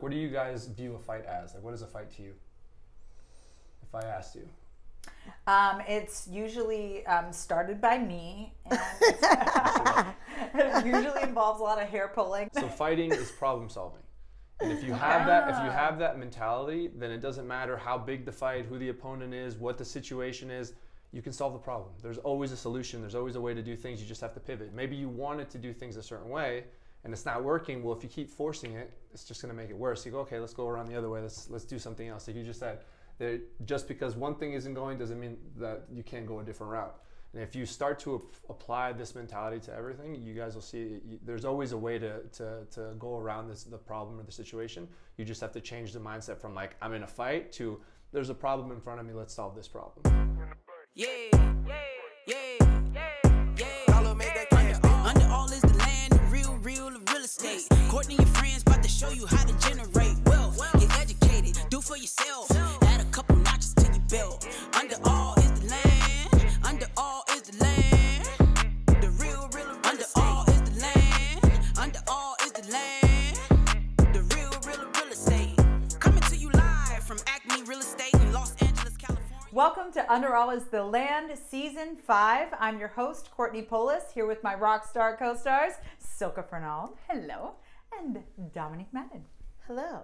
What do you guys view a fight as? Like, what is a fight to you? If I asked you, Um, it's usually um, started by me, and it usually involves a lot of hair pulling. so fighting is problem solving. And if you have that, if you have that mentality, then it doesn't matter how big the fight, who the opponent is, what the situation is. You can solve the problem. There's always a solution. There's always a way to do things. You just have to pivot. Maybe you wanted to do things a certain way, and it's not working. Well, if you keep forcing it, it's just going to make it worse. You go, okay, let's go around the other way. Let's let's do something else. Like you just said, there, just because one thing isn't going doesn't mean that you can't go a different route. And if you start to ap- apply this mentality to everything, you guys will see you, there's always a way to, to, to go around this the problem or the situation. You just have to change the mindset from like I'm in a fight to there's a problem in front of me. Let's solve this problem. Yeah, yeah, yeah, yeah. That. Under all is the land, real, real, real estate. Courtney and friends about to show you how to generate wealth. Get educated, do for yourself. Add a couple notches to your belt. Under all is the land, under all is the land. The real, real, under all is the land, under all is the land. The real, real, real estate. Coming to you live from Acme Real Estate Welcome to Under All is the Land, Season 5. I'm your host, Courtney Poulos, here with my rock star co stars, Silke Fernald. Hello. And Dominique Madden. Hello.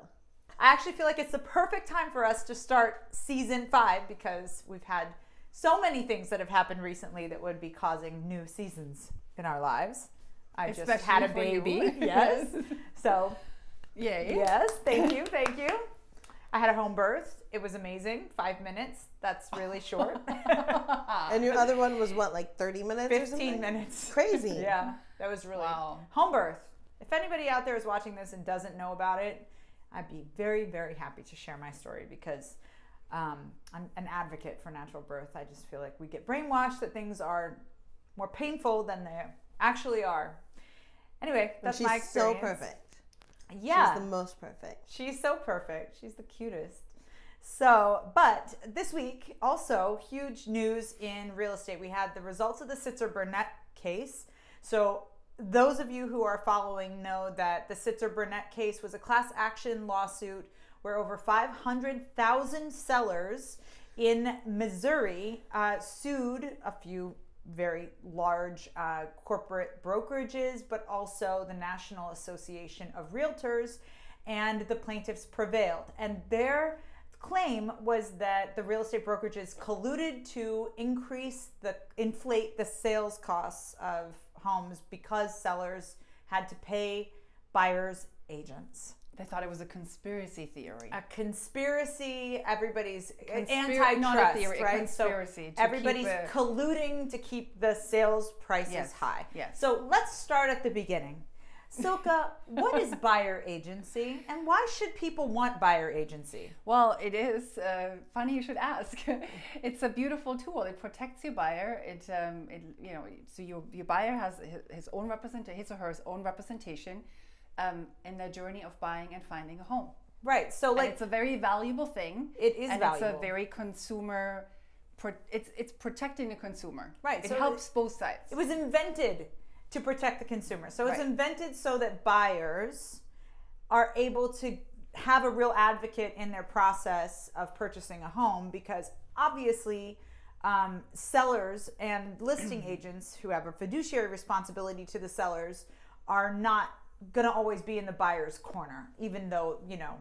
I actually feel like it's the perfect time for us to start Season 5 because we've had so many things that have happened recently that would be causing new seasons in our lives. I just had a baby. yes. So Yay. Yes, thank you, thank you. I had a home birth. It was amazing. Five minutes. That's really short. And your other one was what, like 30 minutes or 15 something? minutes. Crazy. Yeah, that was really Wow. home birth. If anybody out there is watching this and doesn't know about it, I'd be very, very happy to share my story because um, I'm an advocate for natural birth. I just feel like we get brainwashed that things are more painful than they actually are. Anyway, And that's she's my so experience. perfect. Yeah, She's the most perfect. She's so perfect. She's the cutest. So, but this week, also huge news in real estate. We had the results of the Sitzer Burnett case. So, those of you who are following know that the Sitzer Burnett case was a class action lawsuit where over 500,000 sellers in Missouri uh, sued a few very large uh, corporate brokerages, but also the National Association of Realtors, and the plaintiffs prevailed. And their claim was that the real estate brokerages colluded to increase the inflate the sales costs of homes because sellers had to pay buyers agents They thought it was a conspiracy theory. a conspiracy. Everybody's Conspir- antitrust, not a theory, a right? conspiracy so everybody's colluding to keep the sales prices Yes, high. yes. So let's start at the beginning. Silke, what is buyer agency, and why should people want buyer agency? Well, it is uh, funny you should ask. it's a beautiful tool. It protects your buyer. It, um, it you know, so your your buyer has his own represent his or her own representation um, in their journey of buying and finding a home. Right. So And like it's a very valuable thing. It is and valuable. it's a very consumer. Pro- it's it's protecting the consumer. Right, It so helps both sides. it was invented to protect the consumer. So it's Right. invented so that buyers are able to have a real advocate in their process of purchasing a home because obviously um, sellers and listing agents who have a fiduciary responsibility to the sellers are not going to always be in the buyer's corner even though you know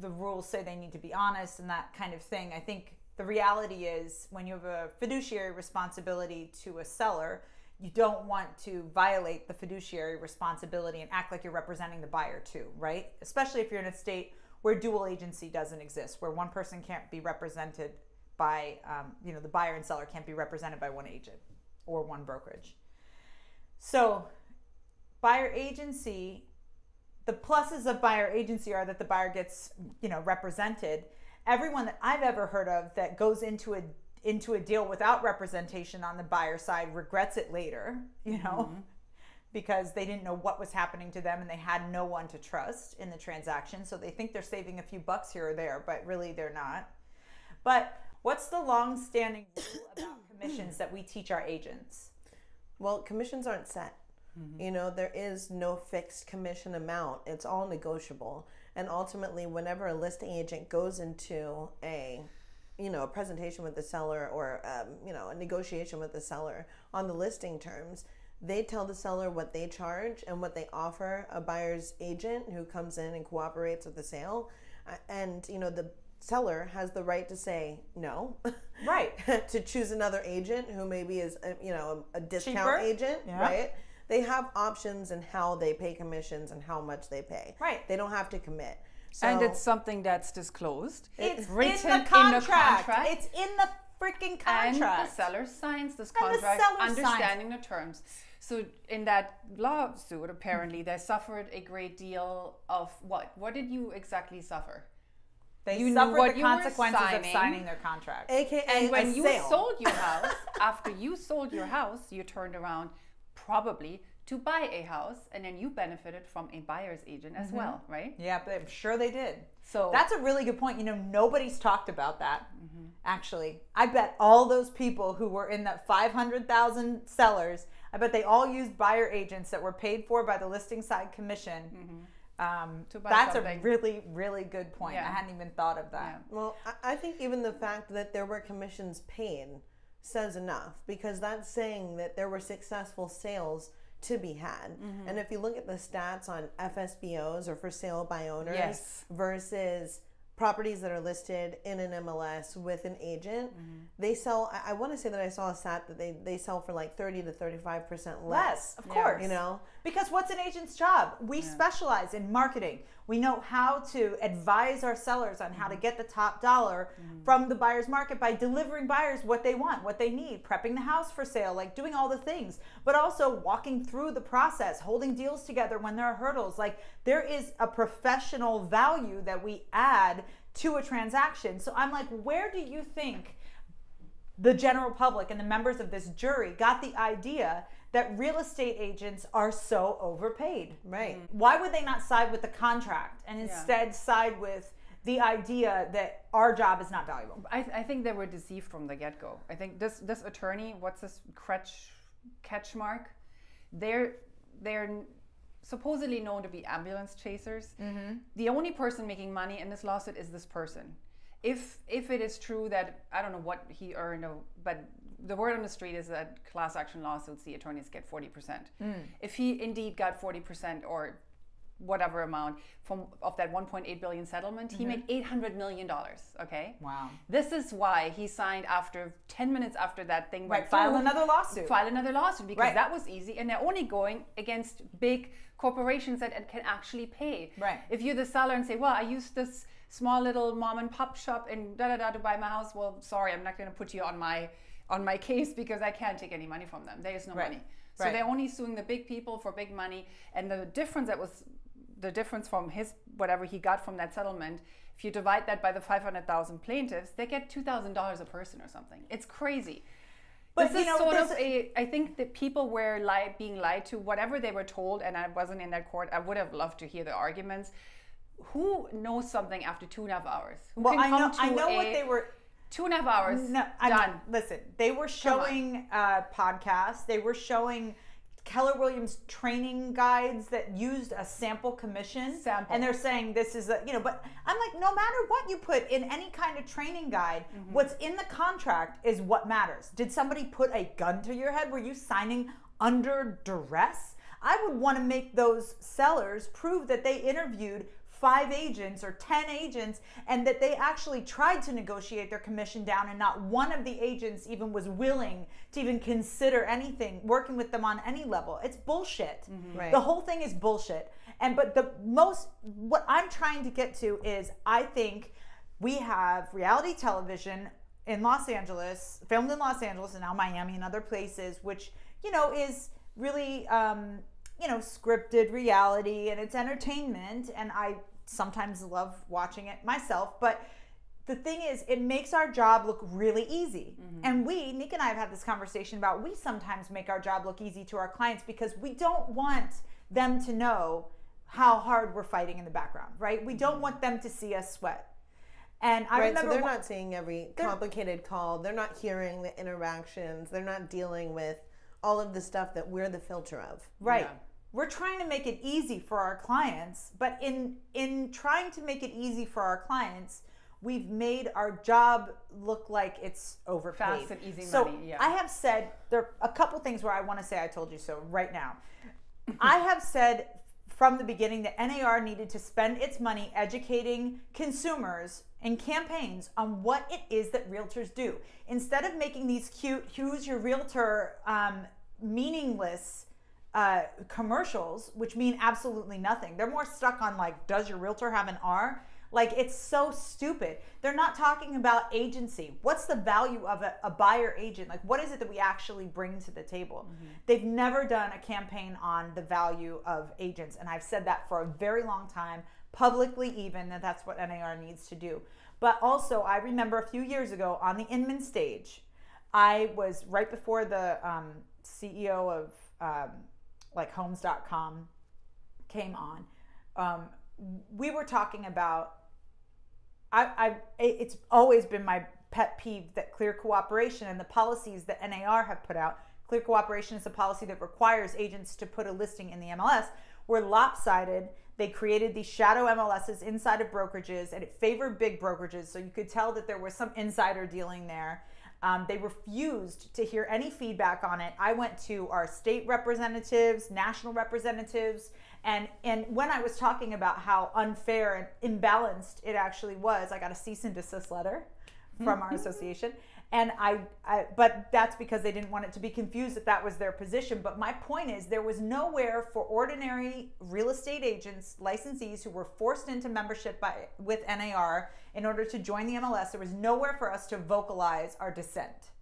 the rules say they need to be honest and that kind of thing. I think the reality is when you have a fiduciary responsibility to a seller, you don't want to violate the fiduciary responsibility and act like you're representing the buyer too, right? Especially if you're in a state where dual agency doesn't exist, where one person can't be represented by, um, you know, the buyer and seller can't be represented by one agent or one brokerage. So, buyer agency the pluses of buyer agency are that the buyer gets you know represented. Everyone that i've ever heard of that goes into a into a deal without representation on the buyer side regrets it later you know mm-hmm. because they didn't know what was happening to them and they had no one to trust in the transaction. So they think they're saving a few bucks here or there but really they're not. But what's the long standing rule about commissions that we teach our agents? Well, commissions aren't set. You know, there is no fixed commission amount. It's all negotiable. And ultimately, whenever a listing agent goes into a you know a presentation with the seller or um, you know a negotiation with the seller on the listing terms they tell the seller what they charge and what they offer a buyer's agent who comes in and cooperates with the sale Uh, and you know the seller has the right to say no Right. to choose another agent who maybe is a, you know a, a discount Cheaper. agent Yeah. right they have options in how they pay commissions and how much they pay Right. they don't have to commit so and it's something that's disclosed. It's written in the contract. contract. It's in the freaking contract. and contract. the seller signs this And the contract, seller signs. understanding the terms. So in that lawsuit, apparently they suffered a great deal of what? What did you exactly suffer? they you knew suffered what the you were consequences of signing. signing their contract. aka And when a you sale. sold your house, after you sold your house, you turned around probably to buy a house, and then you benefited from a buyer's agent as well, right? Yeah, but I'm sure they did. So That's a really good point. You know, nobody's talked about that. Mm-hmm. Actually, I bet all those people who were in that 500,000 sellers, I bet they all used buyer agents that were paid for by the listing side commission. Um, Mm-hmm. To buy that's something. a really, really good point. Yeah. I hadn't even thought of that. Well, I, I think even the fact that there were commissions paid says enough because that's saying that there were successful sales to be had. Mm-hmm. And if you look at the stats on FSBOs or for sale by owners Yes. versus properties that are listed in an MLS with an agent, Mm-hmm. they sell. I, I want to say that I saw a stat that they, they sell for like 30 to 35% less. Less, of Yeah. course. You know? Because what's an agent's job? We specialize in marketing. We know how to advise our sellers on how to mm-hmm. get the top dollar mm-hmm. from the buyer's market by delivering buyers what they want, what they need, prepping the house for sale, like doing all the things, but also walking through the process, holding deals together when there are hurdles. Like there is a professional value that we add to a transaction. So I'm like, where do you think the general public and the members of this jury got the idea that real estate agents are so overpaid. Right. Mm-hmm. Why would they not side with the contract and instead side with the idea that our job is not valuable? I, I think they were deceived from the get go. I think this this attorney, what's this catch, Ketchmark, they're they're supposedly known to be ambulance chasers. Mm-hmm. The only person making money in this lawsuit is this person. If if it is true that I don't know what he earned, but the word on the street is that class action lawsuits, the attorneys get forty percent. Hmm. If he indeed got forty percent or whatever amount from of that 1.8 billion settlement, he mm-hmm. made 800 million dollars. Okay. Wow. This is why he signed after 10 minutes after that thing Right, went file through, another lawsuit. File another lawsuit because Right. that was easy, and they're only going against big corporations that can actually pay. Right. If you're the seller and say, "Well, I used this small little mom and pop shop in da da da to buy my house," well, sorry, I'm not going to put you on my on my case because I can't take any money from them. There is no Right. money. So Right. they're only suing the big people for big money, and the difference that was the difference from his whatever he got from that settlement if you divide that by the 500000 plaintiffs they get $2000 a person or something it's crazy But, this is know, sort of a i think that people were li- being lied to whatever they were told and i wasn't in that court i would have loved to hear the arguments who knows something after two and a half hours who Well, can I know, I know what they were. Two and a half hours No, I done mean, listen, they were showing uh, podcasts. They were showing Keller Williams training guides that used a sample commission, Sample. and they're saying this is a you know. But I'm like, no matter what you put in any kind of training guide, Mm-hmm. what's in the contract is what matters. Did somebody put a gun to your head? Were you signing under duress? I would want to make those sellers prove that they interviewed five agents or 10 agents and that they actually tried to negotiate their commission down and not one of the agents even was willing to even consider anything working with them on any level. It's bullshit. Right. the whole thing is bullshit. And but the most what i'm trying to get to is i think we have reality television in los angeles filmed in los angeles and now miami and other places which you know is really um, you know scripted reality and it's entertainment and i sometimes love watching it myself but the thing is it makes our job look really easy mm-hmm. and we nick and i have had this conversation about we sometimes make our job look easy to our clients because we don't want them to know how hard we're fighting in the background right we don't mm-hmm. want them to see us sweat and i right, so remember they're one- not seeing every complicated call. They're not hearing the interactions. They're not dealing with all of the stuff that we're the filter of. Right. Yeah. We're trying to make it easy for our clients, but in in trying to make it easy for our clients, we've made our job look like it's overpaid. Fast and easy so money, yeah. I have said there are a couple things where I want to say I told you so right now. I have said from the beginning that NAR needed to spend its money educating consumers in campaigns on what it is that realtors do. Instead of making these cute, who's your realtor, um, meaningless uh, commercials, which mean absolutely nothing. They're more stuck on like, does your realtor have an R? Like, it's so stupid. They're not talking about agency. What's the value of a, a buyer agent? Like, what is it that we actually bring to the table? They've never done a campaign on the value of agents. And I've said that for a very long time, publicly, even that that's what NAR needs to do. But also, I remember a few years ago on the Inman stage, I was right before the um, CEO of um, like homes.com came on. Um, we were talking about I, I it's always been my pet peeve that clear cooperation and the policies that NAR have put out. Clear cooperation is a policy that requires agents to put a listing in the MLS. Were lopsided. They created these shadow MLSs inside of brokerages, and it favored big brokerages. So you could tell that there was some insider dealing there. Um, they refused to hear any feedback on it. I went to our state representatives, national representatives, and and when I was talking about how unfair and imbalanced it actually was, I got a cease and desist letter from our association. And I, I, but that's because they didn't want it to be confused that that was their position. But my point is, there was nowhere for ordinary real estate agents, licensees who were forced into membership by with NAR in order to join the MLS. There was nowhere for us to vocalize our dissent.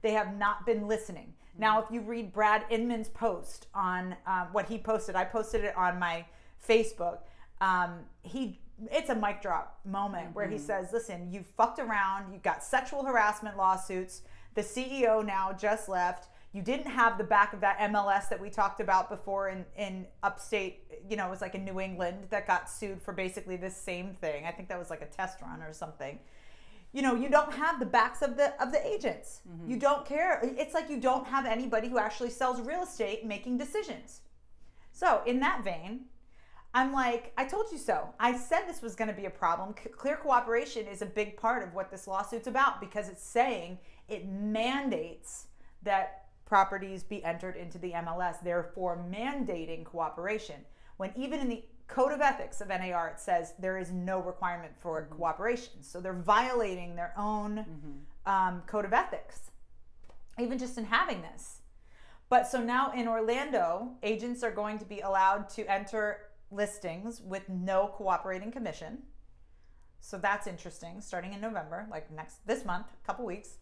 They have not been listening. Now, if you read Brad Inman's post on um, what he posted, I posted it on my Facebook. Um, he it's a mic drop moment where he mm-hmm. says, "Listen, you fucked around. You got sexual harassment lawsuits. The CEO now just left. You didn't have the back of that MLS that we talked about before in in upstate. You know, it was like in New England that got sued for basically this same thing. I think that was like a test run or something." you know you don't have the backs of the of the agents mm-hmm. you don't care it's like you don't have anybody who actually sells real estate making decisions so in that vein i'm like i told you so. I said this was going to be a problem. C- clear cooperation is a big part of what this lawsuit's about because it's saying it mandates that properties be entered into the mls therefore mandating cooperation. When even in the code of ethics of NAR, it says there is no requirement for cooperation. So they're violating their own um, code of ethics, even just in having this. But so now in Orlando, agents are going to be allowed to enter listings with no cooperating commission. So that's interesting, starting in November, like next this month, a couple weeks.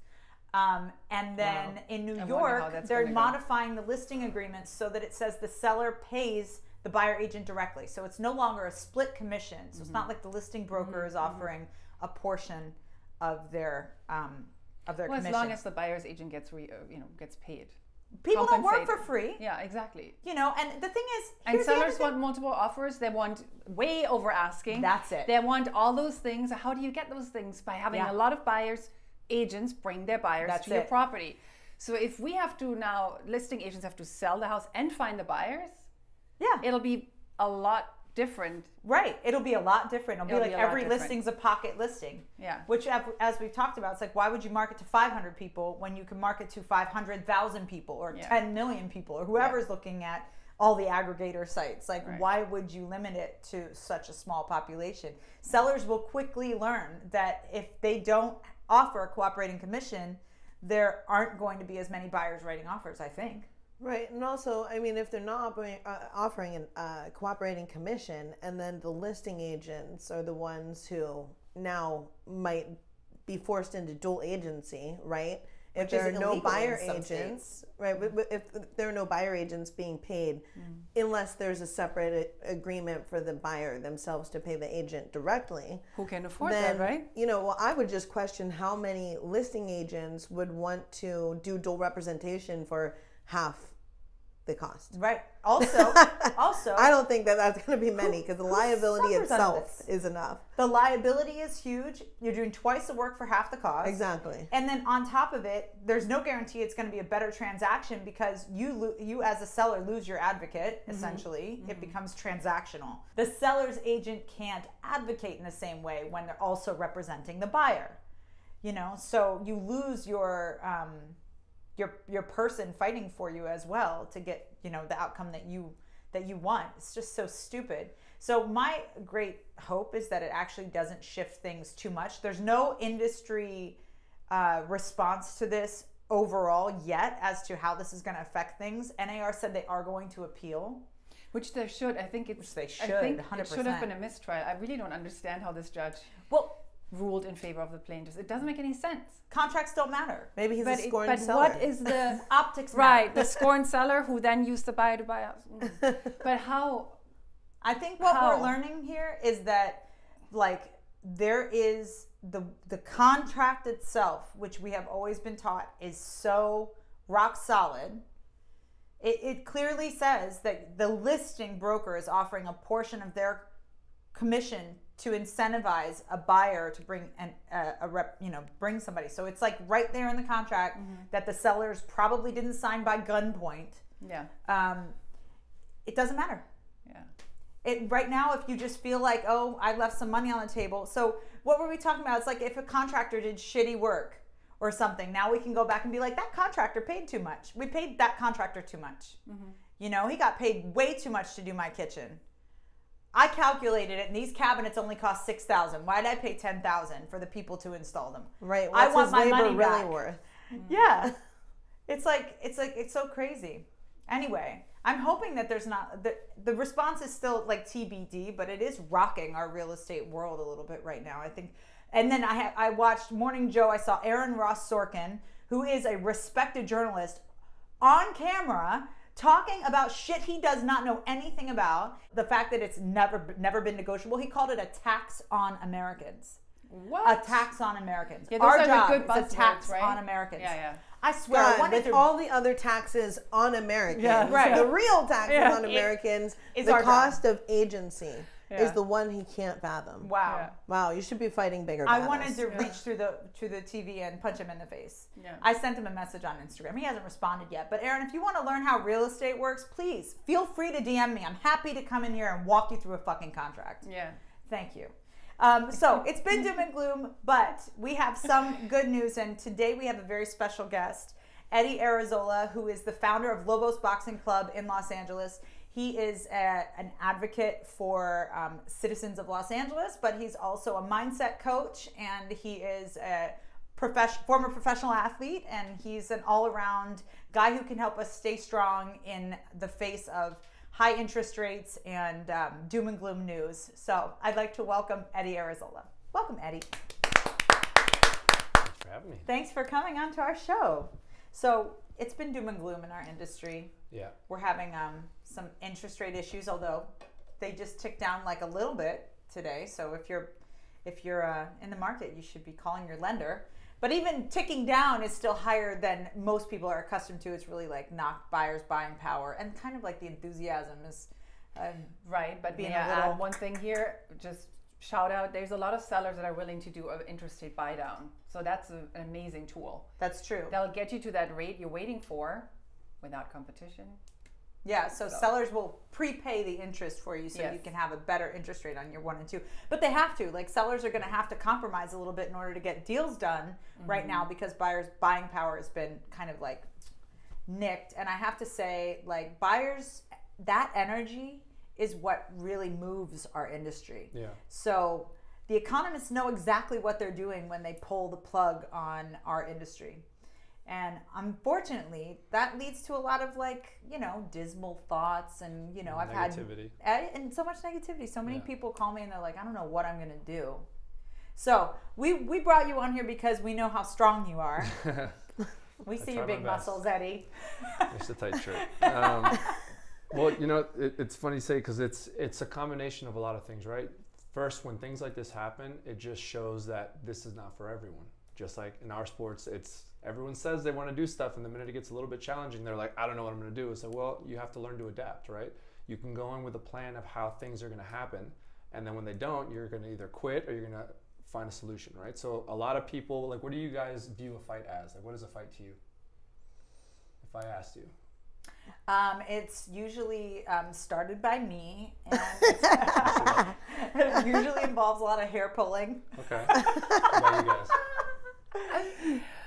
Um, and then Wow. in New I York, they're gonna go. modifying the listing agreements so that it says the seller pays the buyer agent directly. So it's no longer a split commission. So it's not Mm-hmm. like the listing broker is offering a portion of their um, of their Well, as long as the buyer's agent gets re, uh, you know gets paid. People don't work for free. Yeah, exactly. You know, and the thing is, And sellers want multiple offers. They want way over asking. That's it. They want all those things. How do you get those things? By having Yeah. a lot of buyers, agents bring their buyers That's to your property. So if we have to now, listing agents have to sell the house and find the buyers, yeah, it'll be a lot different. Right. It'll be a lot different. It'll, It'll be be like lot every listing's a pocket listing. Yeah. Which, as we've talked about, it's like, why would you market to 500 people when you can market to 500,000 people or Yeah. 10 million people or whoever's looking at all the aggregator sites? Like, Right. why would you limit it to such a small population? Sellers will quickly learn that if they don't offer a cooperating commission, there aren't going to be as many buyers writing offers, I think. Right, and also, I mean, if they're not operating, uh, offering a uh, cooperating commission, and then the listing agents are the ones who now might be forced into dual agency, right? If Which there are no buyer agents, right? but If there are no buyer agents being paid, unless there's a separate agreement for the buyer themselves to pay the agent directly, Who can afford then that, right? you know well i would just question how many listing agents would want to do dual representation for half the cost. Right. Also, also, I don't think that that's going to be many because the liability itself is enough. the liability is huge. You're doing twice the work for half the cost. Exactly. And then on top of it, there's no guarantee it's going to be a better transaction because you lo- you as a seller lose your advocate. Essentially, it becomes transactional. The seller's agent can't advocate in the same way when they're also representing the buyer. You know, so you lose your um, your your person fighting for you as well to get you know the outcome that you that you want. It's just so stupid. So my great hope is that it actually doesn't shift things too much. There's no industry uh, response to this overall yet as to how this is going to affect things. NAR said they are going to appeal. Which they should. I think it's. they I should, think it should have been a mistrial. I really don't understand how this judge Well, ruled in favor of the plaintiffs. It doesn't make any sense. contracts don't matter. Maybe he's But, a it, scorned but seller. what is the Optics right? The scorned seller who then used the buyer to buy out. Mm. but how? I think what How? we're learning here is that like there is the the contract itself, which we have always been taught is so rock solid. It, it clearly says that the listing broker is offering a portion of their commission to incentivize a buyer to bring an, a, a rep, you know, bring somebody. So it's like right there in the contract that the sellers probably didn't sign by gunpoint. Yeah. Um, it doesn't matter Yeah. it right now if you just feel like oh i left some money on the table so what were we talking about it's like if a contractor did shitty work or something now we can go back and be like that contractor paid too much we paid that contractor too much you know he got paid way too much to do my kitchen i calculated it and these cabinets only cost 6000 why did i pay 10000 for the people to install them Right. I What's want his my labor money really back. worth? Mm. yeah it's like it's like it's so crazy anyway i'm hoping that there's not the, the response is still like tbd but it is rocking our real estate world a little bit right now i think and then i ha- i watched morning joe i saw aaron ross sorkin who is a respected journalist on camera talking about shit he does not know anything about the fact that it's never never been negotiable he called it a tax on americans What? a tax on Americans. Yeah, Our job good is a tax right? on Americans. Yeah, yeah. I swear, I God, wanted with to all the other taxes on Americans, Yeah, right. the real taxes Yeah. on Americans, is the our job. cost of agency Yeah. is the one he can't fathom. Wow. Yeah. Wow, you should be fighting bigger I wanted to reach through the to the TV and punch him in the face. Yeah. I sent him a message on Instagram. He hasn't responded yet. But Aaron, if you want to learn how real estate works, please feel free to DM me. I'm happy to come in here and walk you through a fucking contract. Yeah. Thank you. Um, so it's been doom and gloom, but we have some good news, and today we have a very special guest, Eddie Arrazola, who is the founder of Lobos Boxing Club in Los Angeles. He is a, an advocate for um, citizens of Los Angeles, but he's also a mindset coach, and he is a profession, former professional athlete, and he's an all-around guy who can help us stay strong in the face of high interest rates and um, doom and gloom news. So I'd like to welcome Eddie Arrazola. Welcome, Eddie. Thanks for having me. Thanks for coming on to our show. So it's been doom and gloom in our industry. Yeah. We're having um, some interest rate issues, although they just ticked down like a little bit today. So if you're if you're uh, in the market, you should be calling your lender. But even ticking down is still higher than most people are accustomed to. It's really like knock buyers' buying power, and kind of like the enthusiasm is. Um, Right, but Being may a I little- add one thing here? Just shout out. There's a lot of sellers that are willing to do an interest rate buy down. So that's a, an amazing tool. that's true. They'll get you to that rate you're waiting for without competition. Yeah, so, sellers will prepay the interest for you so you can have a better interest rate on your one and two. But they have to. Like sellers are going to have to compromise a little bit in order to get deals done right now mm-hmm. because buyers' buying power has been kind of like nicked. And I have to say, like buyers, that energy is what really moves our industry. Yeah. So the economists know exactly what they're doing when they pull the plug on our industry. And unfortunately, that leads to a lot of like, you know, dismal thoughts and, you know, I've Negativity. had and- and so much negativity. So many Yeah. people call me and they're like, I don't know what I'm going to do. So, we we brought you on here because we know how strong you are. We see your big muscles, Eddie. It's a tight shirt. Um, well, you know, it, it's funny to say because it's it's a combination of a lot of things, right? First, when things like this happen, it just shows that this is not for everyone. Just like in our sports, it's everyone says they want to do stuff, and the minute it gets a little bit challenging, they're like, I don't know what I'm going to do. So, well, you have to learn to adapt, right? You can go in with a plan of how things are going to happen, and then when they don't, you're going to either quit or you're going to find a solution, right? So, a lot of people, like, what do you guys view a fight as? Like, what is a fight to you? If I asked you, Um, it's usually um, started by me, and it usually involves a lot of hair pulling. okay. About you guys?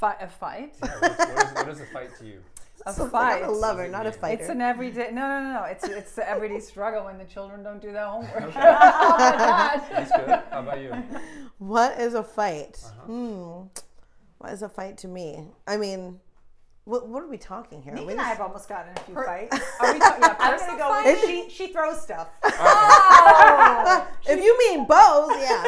Fi- a fight. Yeah, what's- what, is, what is a fight to you? A So, fight. I'm a lover, not a mean- fighter. It's an everyday. No, no, no, no. It's it's the everyday struggle when the children don't do their homework. oh my god. That's good. How about you? What is a fight? Uh-huh. Hmm. What is a fight to me? I mean, what, what are we talking here? Nick We and I have almost gotten a few fights. Are we talking? Yeah, I'm personal gonna go fight? with she, she throws stuff. Oh. if you mean bows, yeah.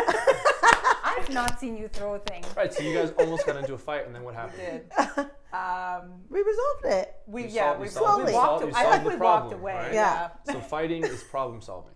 I've not seen you throw things. Right. So you guys almost got into a fight, and then what happened? did. Um, we resolved it. we You yeah solved- we, solved- we walked. solved- I think the we walked problem, away. right? Yeah. So fighting is problem solving.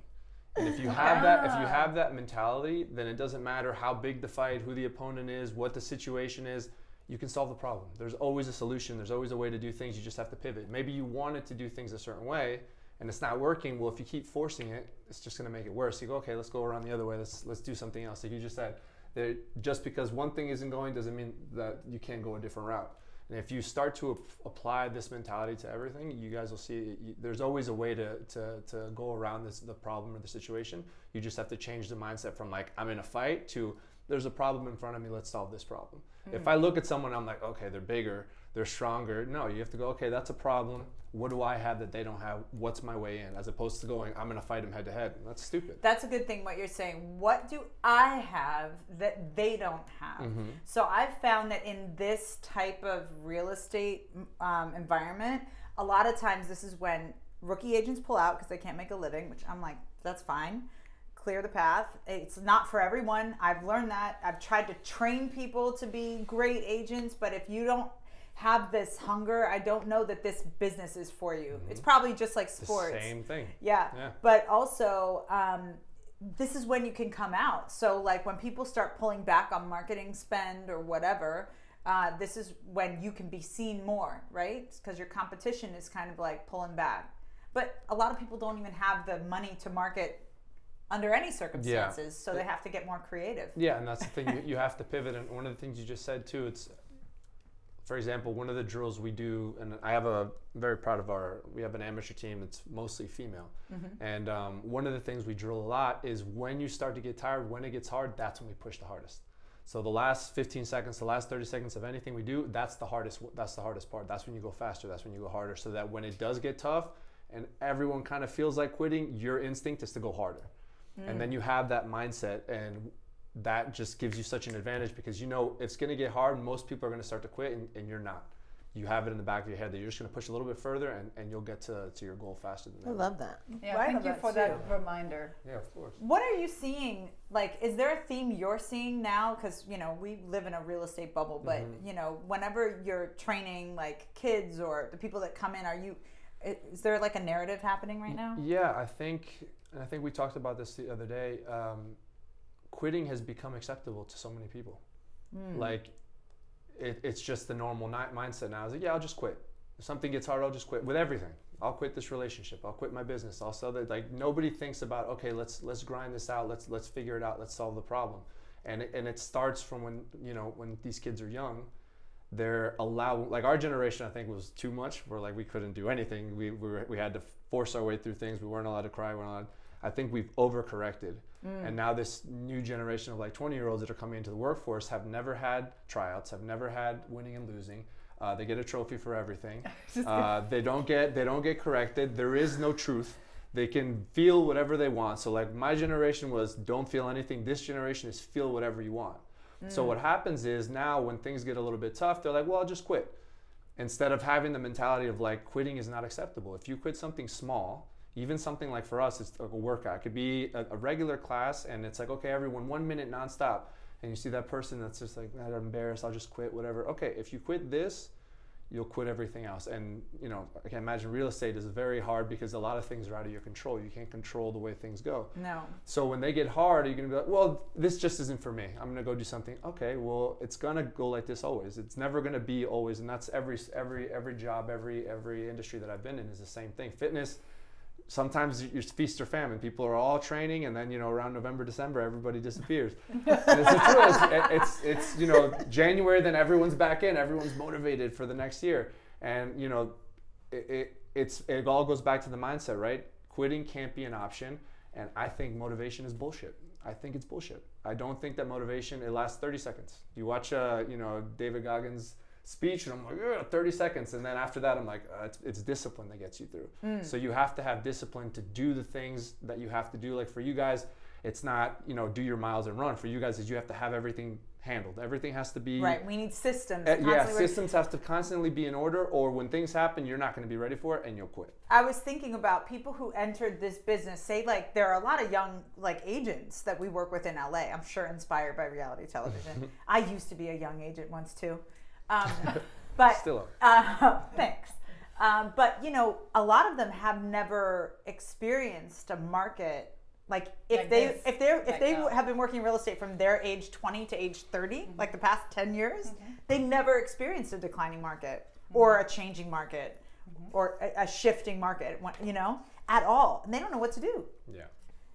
And if you have that, if you have that mentality, then it doesn't matter how big the fight, who the opponent is, what the situation is. You can solve the problem. There's always a solution. There's always a way to do things. You just have to pivot. Maybe you wanted to do things a certain way, and it's not working. Well, if you keep forcing it, it's just going to make it worse. You go, okay, let's go around the other way. Let's let's do something else. Like you just said, there, just because one thing isn't going doesn't mean that you can't go a different route. And if you start to ap- apply this mentality to everything, you guys will see you, there's always a way to, to, to go around this the problem or the situation. You just have to change the mindset from like I'm in a fight to there's a problem in front of me. Let's solve this problem. Hmm. If I look at someone, I'm like, okay, they're bigger, they're stronger. No, you have to go, okay, that's a problem. What do I have that they don't have? What's my way in? As opposed to going, I'm gonna fight them head to head. That's stupid. That's a good thing what you're saying. What do I have that they don't have? So I've found that in this type of real estate um, environment, a lot of times this is when rookie agents pull out because they can't make a living, which I'm like, that's fine. Clear the path. It's not for everyone. I've learned that. I've tried to train people to be great agents, but if you don't have this hunger, I don't know that this business is for you. It's probably just like The sports. same thing. Yeah. Yeah. But also, um, this is when you can come out. So, like when people start pulling back on marketing spend or whatever, uh, this is when you can be seen more, right? Because your competition is kind of like pulling back. But a lot of people don't even have the money to market under any circumstances, so they have to get more creative. Yeah, and that's the thing. You, you have to pivot. And one of the things you just said too, it's, for example, one of the drills we do, and I have a I'm very proud of our. We have an amateur team that's mostly female, and um, one of the things we drill a lot is when you start to get tired, when it gets hard, that's when we push the hardest. So the last 15 seconds, the last 30 seconds of anything we do, that's the hardest. That's the hardest part. That's when you go faster. That's when you go harder. So that when it does get tough, and everyone kind of feels like quitting, your instinct is to go harder and then you have that mindset and that just gives you such an advantage because you know it's going to get hard and most people are going to start to quit and, and you're not you have it in the back of your head that you're just going to push a little bit further and, and you'll get to, to your goal faster than that. I love that. Yeah, Right thank you that for that reminder. yeah of course What are you seeing? Like, is there a theme you're seeing now? Because you know we live in a real estate bubble, but you know whenever you're training like kids or the people that come in, are you? Is there like a narrative happening right now? yeah i think and i think we talked about this the other day um, quitting has become acceptable to so many people. Hmm. Like it, it's just the normal ni- mindset now. Is like yeah i'll just quit. If something gets hard i'll just quit with everything. I'll quit this relationship. I'll quit my business. I'll sell that like nobody thinks about okay let's let's grind this out. Let's let's figure it out. Let's solve the problem. And it, and it starts from when you know when these kids are young they're allowed like our generation i think was too much We're like we couldn't do anything. We, we, were, we had to force our way through things. We weren't allowed to cry. We weren't allowed i think we've overcorrected and now this new generation of like 20 year olds that are coming into the workforce have never had tryouts have never had winning and losing. Uh, they get a trophy for everything. Uh, they don't get they don't get corrected. There is no truth. They can feel whatever they want. So like my generation was don't feel anything. This generation is feel whatever you want. So what happens is now when things get a little bit tough, they're like, well, I'll just quit. Instead of having the mentality of like quitting is not acceptable. If you quit something small, even something like for us, it's like a workout. It could be a, a regular class and it's like, okay, everyone, one minute nonstop. And you see that person that's just like, "Ah, I'm embarrassed, I'll just quit, whatever. Okay, if you quit this, you'll quit everything else. And you know, I can imagine real estate is very hard because a lot of things are out of your control. You can't control the way things go. No. So when they get hard, you're gonna be like, well, this just isn't for me. I'm gonna go do something. Okay, well, it's gonna go like this always. It's never gonna be always, and that's every every every job, every every industry that I've been in is the same thing. Fitness. Sometimes you're feast or famine. People are all training, and then you know around November, December, everybody disappears. it's. It's, it's it's you know January, then everyone's back in. Everyone's motivated for the next year, and you know it, it it's it all goes back to the mindset, right? Quitting can't be an option, and I think motivation is bullshit. I think it's bullshit. I don't think that motivation it lasts 30 seconds. You watch, uh, you know, David Goggins' speech, and I'm like, 30 seconds, and then after that, I'm like, uh, it's, it's discipline that gets you through. So you have to have discipline to do the things that you have to do. Like for you guys, it's not, you know, do your miles and run. For you guys, is you have to have everything handled. Everything has to be Right. We need systems. uh, yeah, systems have to constantly be in order, or when things happen, you're not going to be ready for it, and you'll quit. I was thinking about people who entered this business. Say, like, there are a lot of young, like, agents that we work with in LA. I'm sure inspired by reality television. I used to be a young agent once too, um, but Still uh, thanks. Um, but you know, a lot of them have never experienced a market like if Like they this, if they if like they that. have been working real estate from their age 20 to age 30 Mm-hmm. like the past 10 years they never experienced a declining market or a changing market Mm-hmm. or a, a shifting market you know at all and they don't know what to do Yeah.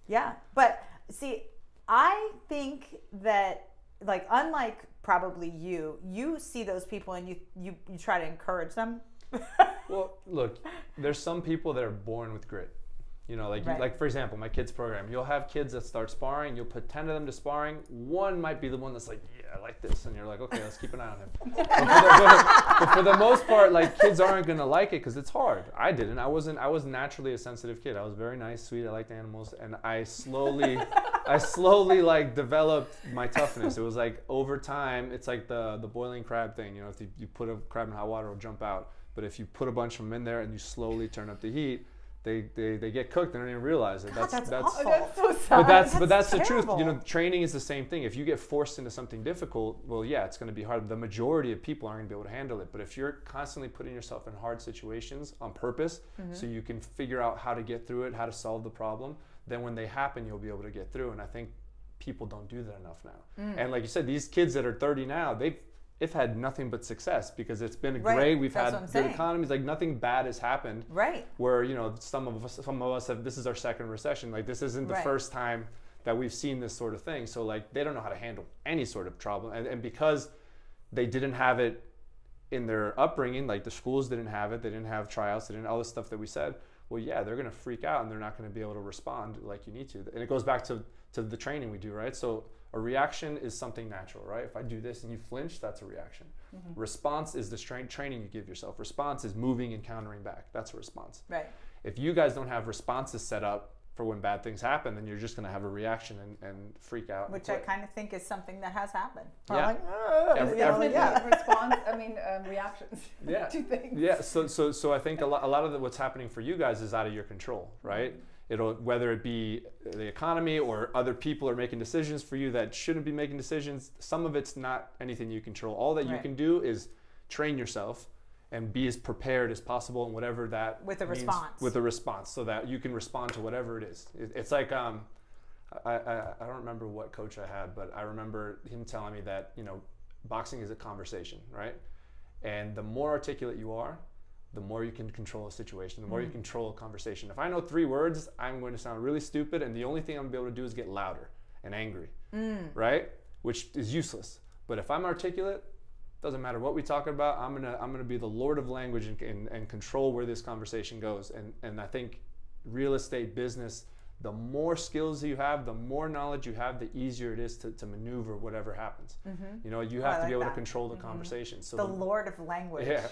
yeah, but see, I think that like unlike probably you, you see those people and you you, you try to encourage them. Well, look, there's some people that are born with grit. You know, like Right. like for example, my kids program. You'll have kids that start sparring. You'll put ten of them to sparring. One might be the one that's like, yeah, I like this, and you're like, okay, let's keep an eye on him. but, for the, but- but for the most part, like kids aren't gonna like it because it's hard. I didn't. I wasn't. I was naturally a sensitive kid. I was very nice, sweet. I liked animals, and I slowly, I slowly like developed my toughness. It was like over time. It's like the the boiling crab thing. You know, if you, you put a crab in hot water, it'll jump out. But if you put a bunch of them in there and you slowly turn up the heat, they they, they get cooked and don't even realize it. God, that's, awful. That's so sad. But that's, but That's that's the truth. You know, training is the same thing. If you get forced into something difficult, well, yeah, it's going to be hard. The majority of people aren't going to be able to handle it. But if you're constantly putting yourself in hard situations on purpose, Mm-hmm. so you can figure out how to get through it, how to solve the problem, then when they happen, you'll be able to get through. And I think people don't do that enough now. Mm. And like you said, these kids that are 30 now, they've if had nothing but success because it's been Right. great. We've That's had good saying. economies. Like nothing bad has happened Right. where you know some of us some of us have this is our second recession like this isn't the Right. first time that we've seen this sort of thing so like they don't know how to handle any sort of problem and, and because they didn't have it in their upbringing like the schools didn't have it they didn't have tryouts they didn't all the stuff that we said well yeah they're going to freak out and they're not going to be able to respond like you need to and it goes back to to the training we do right so a reaction is something natural right if i do this and you flinch that's a reaction response is the training you give yourself response is moving and countering back that's a response Right. if you guys don't have responses set up for when bad things happen, then you're just going to have a reaction and, and freak out. Which I kind of think is something that has happened. Yeah. Like, "Ah," Every- every- yeah. response. I mean, um, reactions Yeah. to things. yeah, so so so I think a lot, a lot of the, what's happening for you guys is out of your control, right? It'll whether it be the economy or other people are making decisions for you that shouldn't be making decisions. Some of it's not anything you control. All that you can do is train yourself and be as prepared as possible in whatever that With a means- response. with a response so that you can respond to whatever it is. It's like um, I, I I don't remember what coach I had, but I remember him telling me that you know boxing is a conversation, right? And the more articulate you are, the more you can control a situation, the more you mm-hmm. control a conversation. If I know three words, I'm going to sound really stupid, and the only thing I'm going to be able to do is get louder and angry, mm. right? Which is useless. But if I'm articulate, doesn't matter what we talk about. I'm gonna I'm gonna be the lord of language and, and, and control where this conversation goes. And and I think real estate business, the more skills you have, the more knowledge you have, the easier it is to, to maneuver whatever happens. Mm-hmm. You know, you oh, have I to be able that. to control the mm-hmm. conversation. So the the- Lord of language. yeah.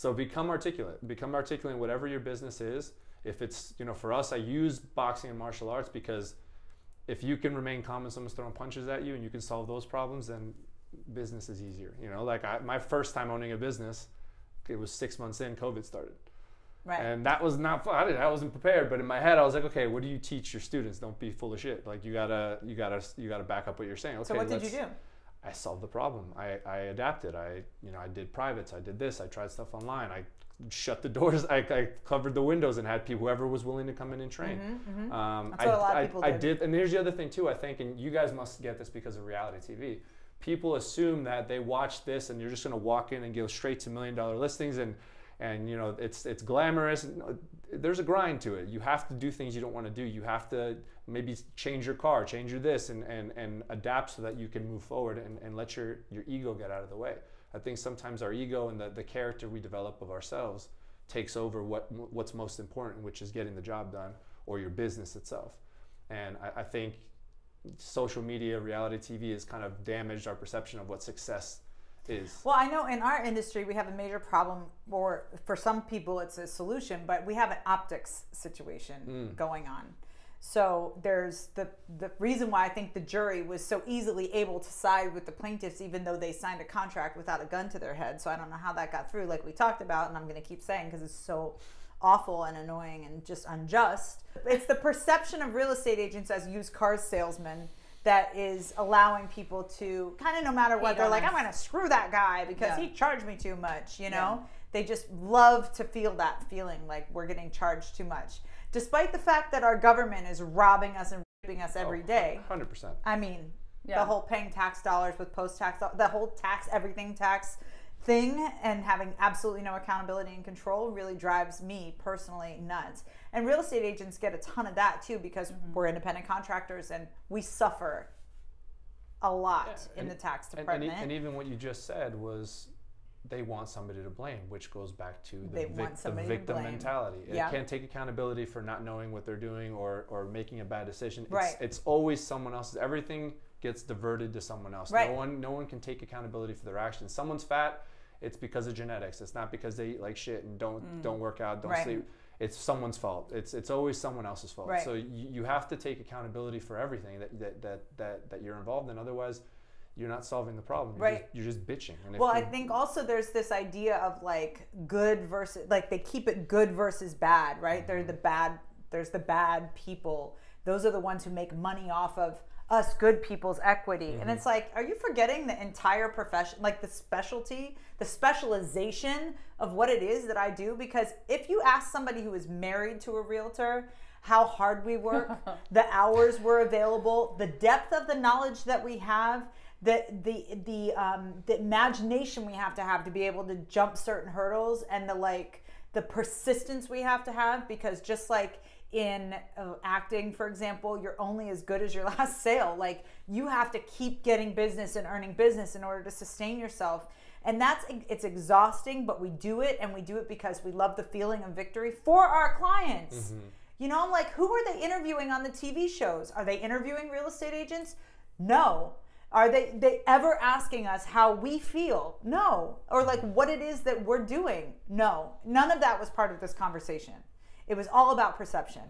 So become articulate. Become articulate in whatever your business is. If it's, you know, for us, I use boxing and martial arts because if you can remain calm when someone's throwing punches at you and you can solve those problems, then business is easier. You know, like I, my first time owning a business, it was six months in, COVID started. Right. And that was not fun. I, didn't, I wasn't prepared, but in my head, I was like, okay, what do you teach your students? Don't be full of shit. Like you gotta, you gotta, you gotta back up what you're saying. Okay, so what did you do? I solved the problem. I, I adapted. I you know I did privates. I did this. I tried stuff online. I shut the doors. I, I covered the windows and had people whoever was willing to come in and train. Um, Mm-hmm, That's I, what a lot of people I did. did, and here's the other thing too. I think, and you guys must get this because of reality TV. People assume that they watch this and you're just going to walk in and go straight to million dollar listings and and you know it's it's glamorous. There's a grind to it. You have to do things you don't want to do. You have to maybe change your car, change your this, and and, and adapt so that you can move forward and, and let your your ego get out of the way. I think sometimes our ego and the, the character we develop of ourselves takes over what what's most important, which is getting the job done or your business itself. And I, I think social media, reality TV has kind of damaged our perception of what success is. Well, I know in our industry we have a major problem, or for some people it's a solution, but we have an optics situation mm. going on. So there's the the reason why I think the jury was so easily able to side with the plaintiffs, even though they signed a contract without a gun to their head. So I don't know how that got through, like we talked about, and I'm going to keep saying because it's so awful and annoying and just unjust. It's the perception of real estate agents as used car salesmen that is allowing people to kind of no matter what they're like, us. I'm going to screw that guy because Yeah. he charged me too much, you know? They just love to feel that feeling like we're getting charged too much. Despite the fact that our government is robbing us and raping us every day. Hundred percent. I mean, Yeah. the whole paying tax dollars with post tax, the whole tax, everything tax thing, and having absolutely no accountability and control really drives me personally nuts. And real estate agents get a ton of that too because Mm-hmm. we're independent contractors and we suffer a lot in and- the tax And, and, department. e- and even what you just said was they want somebody to blame, which goes back to the, vic- the victim mentality. Yeah. They can't take accountability for not knowing what they're doing or, or making a bad decision. It's, Right. it's always someone else's. Everything gets diverted to someone else. Right. No one no one can take accountability for their actions. Someone's fat, it's because of genetics. It's not because they eat like shit and don't don't work out, don't Mm. Right. sleep. It's someone's fault. It's it's always someone else's fault. Right. So you, you have to take accountability for everything that that, that, that that you're involved in. Otherwise, you're not solving the problem. You're Right. Just, you're just bitching. And Well, I think also there's this idea of like good versus like they keep it good versus bad, right? They're mm-hmm. the bad. There's the bad people. Those are the ones who make money off of us good people's equity. And mm-hmm. it's like, are you forgetting the entire profession, like the specialty, the specialization of what it is that I do? Because if you ask somebody who is married to a realtor how hard we work, the hours we're available, the depth of the knowledge that we have, the the the um, the imagination we have to have to be able to jump certain hurdles, and the like the persistence we have to have because just like in uh, acting for example you're only as good as your last sale. Like you have to keep getting business and earning business in order to sustain yourself. And that's it's exhausting but we do it and we do it because we love the feeling of victory for our clients. You know i'm like who are they interviewing on the tv shows? Are they interviewing real estate agents? No are they they ever asking us how we feel? No. Or like what it is that we're doing? No. None of that was part of this conversation. It was all about perception.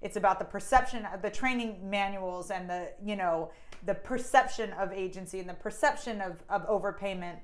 It's about the perception of the training manuals and the you know the perception of agency and the perception of, of overpayment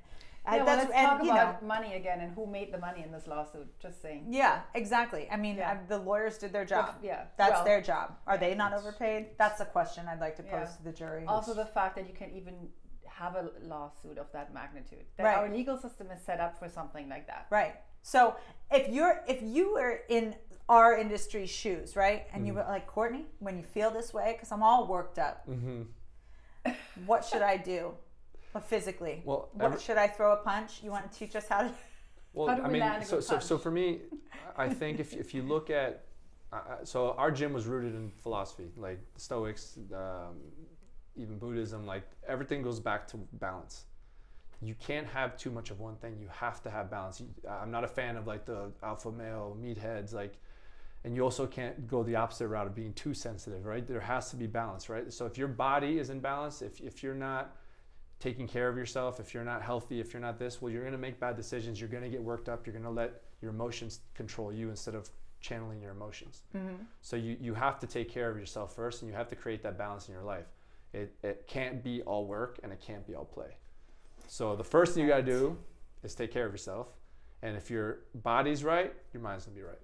Yeah, And well, that's- let's and, talk you about know, money again and who made the money in this lawsuit. Just saying. yeah, exactly. I mean, Yeah. uh, the lawyers did their job. yeah, that's well- their job. Are they not overpaid? That's a question I'd like to pose Yeah. to the jury. Also, the fact that you can even have a lawsuit of that magnitude. That Right. our legal system is set up for something like that. Right. So if you're if you were in our industry's shoes, right, and you Mm-hmm. were like Courtney, when you feel this way, because I'm all worked up, Mm-hmm. what should I do? Well, physically, Well, what every- should I throw a punch? You want to teach us how to? Well, How do I mean, so, so, so for me, I think if, if you look at, uh, uh, so our gym was rooted in philosophy, like Stoics, um, even Buddhism, like everything goes back to balance. You can't have too much of one thing. You have to have balance. You, I'm not a fan of like the alpha male meatheads, like, and you also can't go the opposite route of being too sensitive, right? There has to be balance, right? So if your body is in balance, if, if you're not taking care of yourself, if you're not healthy, if you're not this, well, you're going to make bad decisions. You're going to get worked up. You're going to let your emotions control you instead of channeling your emotions. Mm-hmm. So you, you have to take care of yourself first and you have to create that balance in your life. It, it can't be all work and it can't be all play. So the first thing you got to do is take care of yourself. And if your body's right, your mind's going to be right.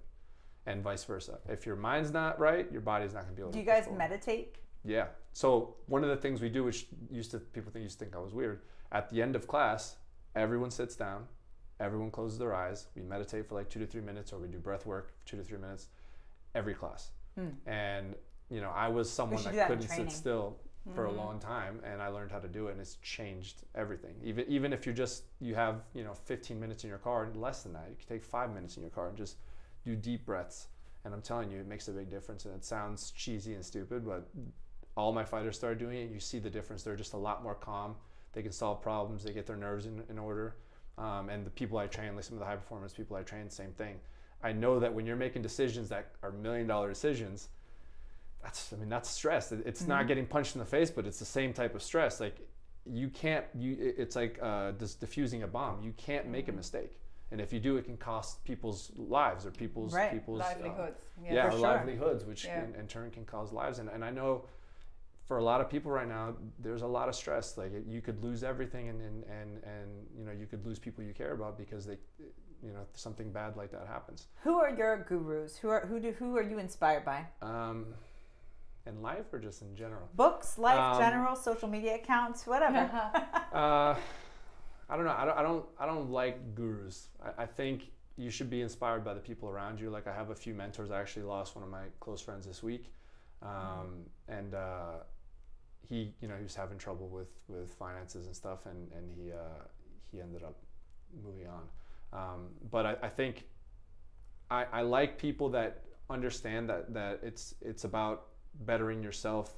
And vice versa. If your mind's not right, your body's not going to be able Do to you guys meditate? Yeah. So one of the things we do, which used to people think used to think I was weird, at the end of class, everyone sits down, everyone closes their eyes. We meditate for like two to three minutes, or we do breath work two to three minutes, every class. And you know, I was someone that that couldn't sit still for a long time, and I learned how to do it, and it's changed everything. Even even if you're just you have you know 15 minutes in your car, and less than that, you can take five minutes in your car and just do deep breaths. And I'm telling you, it makes a big difference. And it sounds cheesy and stupid, but all my fighters started doing it. You see the difference. They're just a lot more calm. They can solve problems. They get their nerves in, in order. Um, and the people I train, like some of the high performance people I train, same thing. I know that when you're making decisions that are million dollar decisions, that's I mean that's stress. It- It's not getting punched in the face, but it's the same type of stress. Like you can't you it's like uh, dis- diffusing a bomb. You can't make a mistake, and if you do, it can cost people's lives or people's Right. people's uh, Livelihoods. yeah, Yeah. or sure. livelihoods, which Yeah. in, in turn can cause lives. And, and I know for a lot of people right now, there's a lot of stress. Like you could lose everything, and, and, and, and you know you could lose people you care about because they, you know, something bad like that happens. Who are your gurus? Who are who do who are you inspired by? Um, in life or just in general? Books, life, Um, general, social media accounts, whatever. Uh, I don't know. I don't. I don't. I don't like gurus. I, I think you should be inspired by the people around you. Like I have a few mentors. I actually lost one of my close friends this week, um, and uh, he, you know, he was having trouble with with finances and stuff, and and he uh, he ended up moving on. Um, but I, I think I, I like people that understand that that it's it's about bettering yourself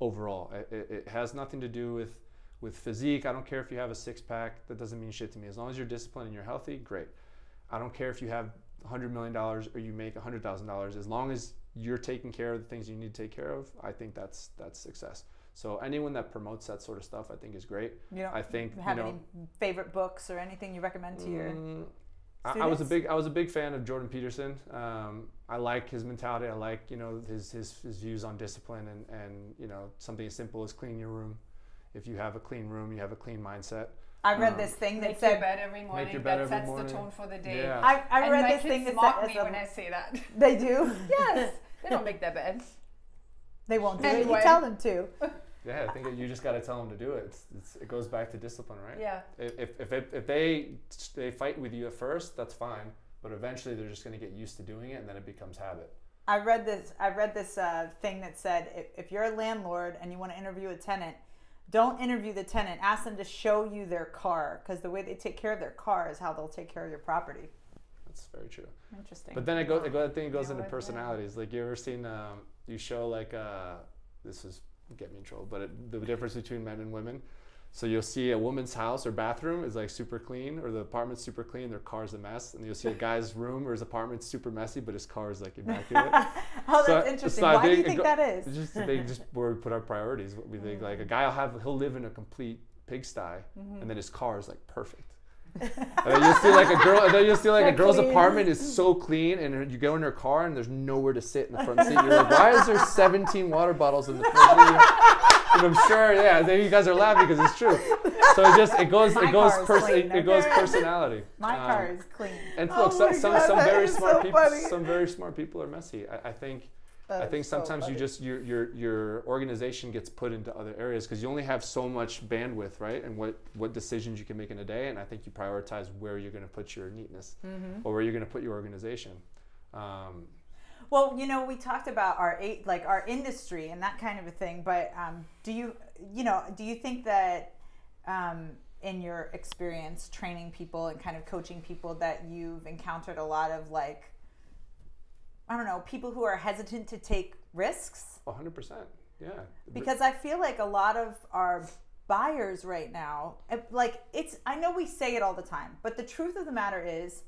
overall. It, it, it has nothing to do with with physique. I don't care if you have a six pack. That doesn't mean shit to me. As long as you're disciplined and you're healthy, great. I don't care if you have hundred million dollars or you make hundred thousand dollars. As long as you're taking care of the things you need to take care of, I think that's that's success. So anyone that promotes that sort of stuff, I think is great. You don't I think you know. any favorite books or anything you recommend to your Mm, I, I was a big I was a big fan of Jordan Peterson. Um, I like his mentality. I like you know his his, his views on discipline and and you know something as simple as clean your room. If you have a clean room, you have a clean mindset. I read Um, this thing that Make your said bed every morning. your bed that every sets morning. the tone for the day. Yeah. I, I and read my this thing kids that mock said me a- when I say that. they do. yes, they don't make their bed. They won't do it. You tell them to. Yeah, I think you just got to tell them to do it. It's, it's, it goes back to discipline, right? Yeah. If if, it, if they they fight with you at first, that's fine. But eventually, they're just going to get used to doing it, and then it becomes habit. I read this. I read this uh, thing that said if, if you're a landlord and you want to interview a tenant, don't interview the tenant. Ask them to show you their car because the way they take care of their car is how they'll take care of your property. That's very true. Interesting. But then it goes. It goes. I think it goes into what- personalities. Like you ever seen? Um, you show like uh, this is get me in trouble, but it, the difference between men and women. So you'll see a woman's house or bathroom is like super clean, or the apartment's super clean, their car's a mess, and you'll see a guy's room or his apartment's super messy, but his car is like immaculate. oh, that's So- interesting. so Why do you think go- that is? It's just they just where we put our priorities. What we think like a guy will have he'll live in a complete pigsty, Mm-hmm. and then his car is like perfect. You'll see like a girl. Then you'll see like a They're girl's clean. apartment is so clean, and you go in her car and there's nowhere to sit in the front seat. You're like, why is there 17 water bottles in the front seat? And I'm sure, yeah. Then you guys are laughing because it's true. So it just it goes My it goes car is pers- clean, it, it goes personality. My Um, car is clean. and Oh look, some, some, God, some that very smart so people, funny. some very smart people are messy. I, I think, I think is so sometimes you just your your your organization gets put into other areas because you only have so much bandwidth, right? And what what decisions you can make in a day, and I think you prioritize where you're going to put your neatness Mm-hmm. or where you're going to put your organization. Um, Well, you know, we talked about our eight, like our industry and that kind of a thing. But um, do you, you know, do you think that um, in your experience training people and kind of coaching people that you've encountered a lot of like, I don't know, people who are hesitant to take risks? 100 percent, yeah. because I feel like a lot of our buyers right now, eh, like it's, I know we say it all the time, but the truth of the matter is,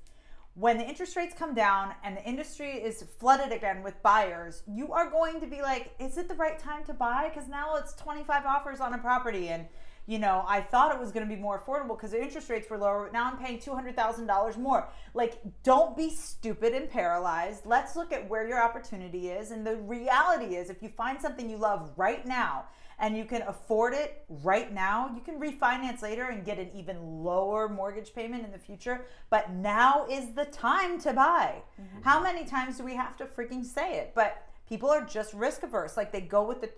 when the interest rates come down and the industry is flooded again with buyers, you are going to be like, is it the right time to buy? Because now it's 25 offers on a property and you know, I thought it was going to be more affordable because the interest rates were lower. Now I'm paying $200,000 more. Like, don't be stupid and paralyzed. Let's look at where your opportunity is. And the reality is, if you find something you love right now and you can afford it right now, you can refinance later and get an even lower mortgage payment in the future. But now is the time to buy. Mm-hmm. How many times do we have to freaking say it? But people are just risk averse. Like they go with the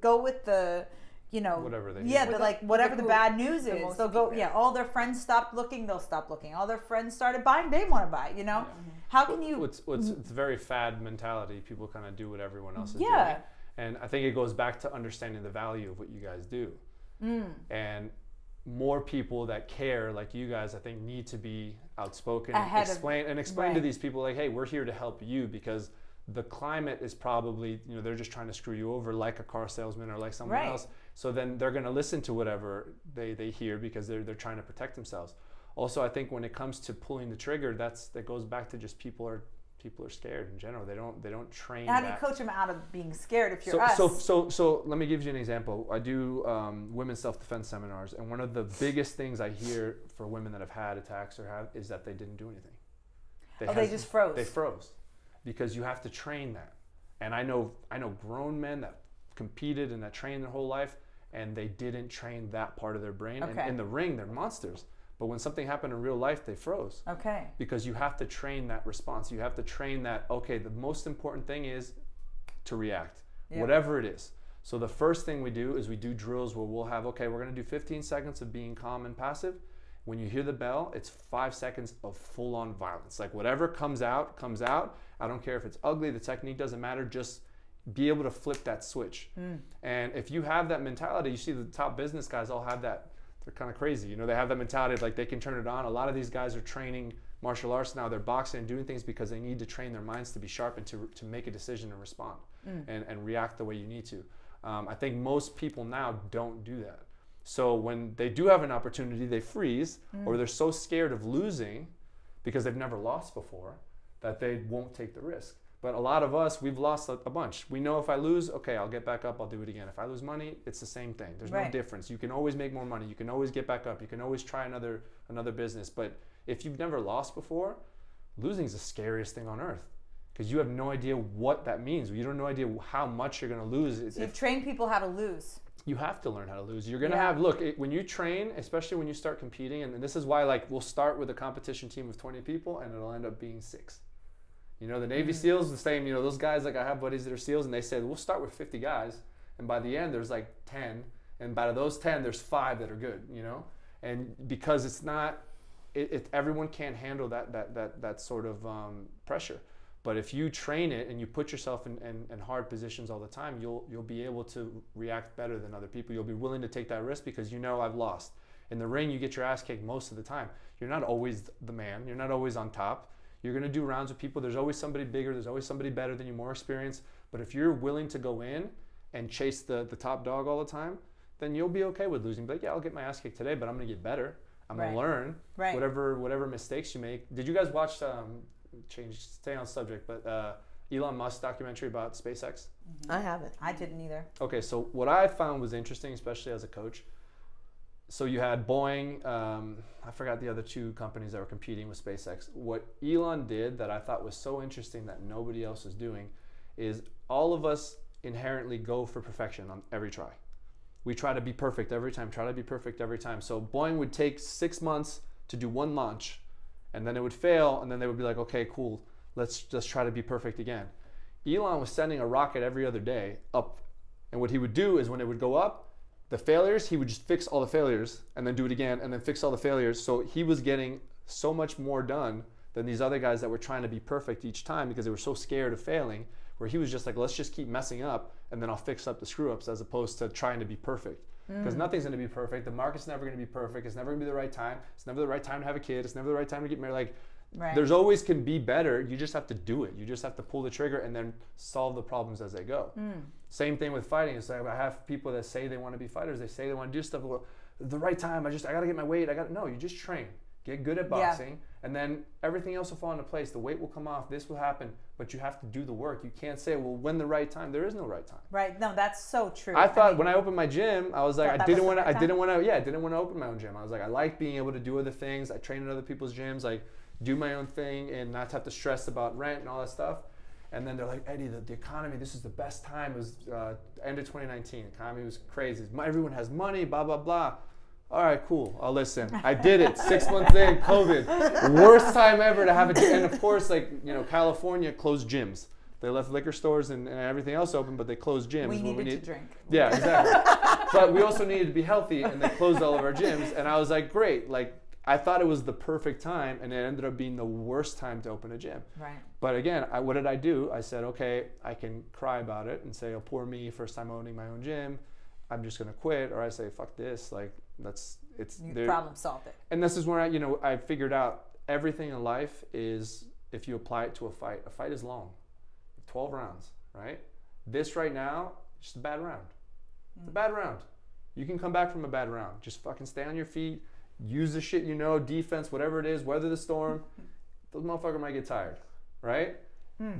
go with the you know Whatever they yeah hear. the, like whatever the the, bad news the is they'll go people. yeah all their friends stopped looking they'll stop looking all their friends started buying they want to buy you know how can you What's what's it's very fad mentality. People kind of do what everyone else is Yeah. doing, and I think it goes back to understanding the value of what you guys do. Mm. And more people that care, like you guys, I think need to be outspoken Ahead and of- explain and explain to these people like, hey, we're here to help you because the climate is probably you know they're just trying to screw you over like a car salesman or like someone Right. else. So then they're going to listen to whatever they, they hear because they're they're trying to protect themselves. Also, I think when it comes to pulling the trigger, that's that goes back to just people are people are scared in general. They don't they don't train. how do you that. coach them out of being scared if you're So, us so, so, so let me give you an example. I do um, women's self-defense seminars, and one of the biggest things I hear for women that have had attacks or have is that they didn't do anything. Oh, they just froze. They froze because you have to train that. And I know, I know grown men that competed and that trained their whole life, and they didn't train that part of their brain. And Okay. in the ring, they're monsters. But when something happened in real life, they froze okay because you have to train that response. You have to train that, okay, the most important thing is to react, whatever it is. So the first thing we do is we do drills where we'll have, okay, we're gonna do 15 seconds of being calm and passive. When you hear the bell, it's five seconds of full on violence. Like whatever comes out, comes out. I don't care if it's ugly, the technique doesn't matter. Just be able to flip that switch. Hmm. And if you have that mentality, you see the top business guys all have that. They're kind of crazy. You know, they have that mentality like they can turn it on. A lot of these guys are training martial arts now. They're boxing and doing things because they need to train their minds to be sharp and to, to make a decision and respond hmm. and, and react the way you need to. Um, I think most people now don't do that. So when they do have an opportunity, they freeze hmm. or they're so scared of losing because they've never lost before that they won't take the risk. But a lot of us, we've lost a, a bunch. We know if I lose, okay, I'll get back up, I'll do it again. If I lose money, it's the same thing. There's no difference. You can always make more money. You can always get back up. You can always try another another business. But if you've never lost before, losing is the scariest thing on earth because you have no idea what that means. You don't know idea how much you're going to lose. It's, you've trained people how to lose you have to learn how to lose. You're gonna Yeah. have look it, when you train, especially when you start competing, and, and, this is why like we'll start with a competition team of 20 people, and it'll end up being six. You know, the Navy SEALs the same. You know, those guys like I have buddies that are SEALs, and they said, we'll start with 50 guys, and by the end there's like 10, and out of those 10 there's five that are good. You know, and because it's not, it, it everyone can't handle that that that that sort of um, pressure. But if you train it and you put yourself in, in, in hard positions all the time, you'll you'll be able to react better than other people. You'll be willing to take that risk because you know I've lost. In the ring, you get your ass kicked most of the time. You're not always the man. You're not always on top. You're gonna do rounds with people. There's always somebody bigger. There's always somebody better than you, more experienced. But if you're willing to go in and chase the, the top dog all the time, then you'll be okay with losing. Be like, yeah, I'll get my ass kicked today, but I'm gonna get better. I'm Right. gonna learn Right. whatever whatever mistakes you make. Did you guys watch? Um, change stay on subject, but uh, Elon Musk documentary about SpaceX. I haven't. i didn't either Okay, so what I found was interesting, especially as a coach. So you had Boeing, um, I forgot the other two companies that were competing with SpaceX. What Elon did that I thought was so interesting that nobody else is doing is all of us inherently go for perfection on every try. We try to be perfect every time, try to be perfect every time. So Boeing would take six months to do one launch, and then it would fail, and then they would be like, okay, cool, let's just try to be perfect again. Elon was sending a rocket every other day up, and what he would do is when it would go up, the failures, he would just fix all the failures and then do it again and then fix all the failures. So he was getting so much more done than these other guys that were trying to be perfect each time because they were so scared of failing. Where he was just like, let's just keep messing up and then I'll fix up the screw ups as opposed to trying to be perfect. Mm. Because nothing's going to be perfect. The market's never going to be perfect. It's never going to be the right time. It's never the right time to have a kid. It's never the right time to get married. Like, Right. there's always can be better. You just have to do it. You just have to pull the trigger and then solve the problems as they go. Hmm. Same thing with fighting. It's like I have people that say they want to be fighters. They say they want to do stuff. Well, the right time. I just I got to get my weight. I gotta no. You just train. Get good at Yeah. boxing, and then everything else will fall into place. The weight will come off. This will happen. But you have to do the work. You can't say, well, when the right time. There is no right time. right no that's so true I thought mean, when I opened my gym, I was like, I didn't want the to. I didn't want to. Yeah, I didn't want to open my own gym. I was like, I like being able to do other things. I train at other people's gyms, like do my own thing, and not have to stress about rent and all that stuff. And then they're like, Eddie, the, the economy. This is the best time. It was uh, end of 2019. The economy was crazy. Everyone has money. Blah blah blah. All right, cool. I'll listen. I did it. Six months in, COVID. Worst time ever to have a gym. And of course, like you know, California closed gyms. They left liquor stores and, and everything else open, but they closed gyms. we needed to drink. Yeah, exactly. but we also needed to be healthy, and they closed all of our gyms. And I was like, great. Like I thought it was the perfect time, and it ended up being the worst time to open a gym. Right. But again, I, what did I do? I said, okay, I can cry about it and say, oh, poor me, first time owning my own gym. I'm just gonna quit, or I say, fuck this. Like that's it's You problem solved it. and this is where I, you know, I figured out everything in life is if you apply it to a fight. A fight is long, twelve rounds, right? This right now, just a bad round. It's a hmm. bad round. You can come back from a bad round. Just fucking stay on your feet. Use the shit you know, defense, whatever it is. Weather the storm. Those motherfucker might get tired, right?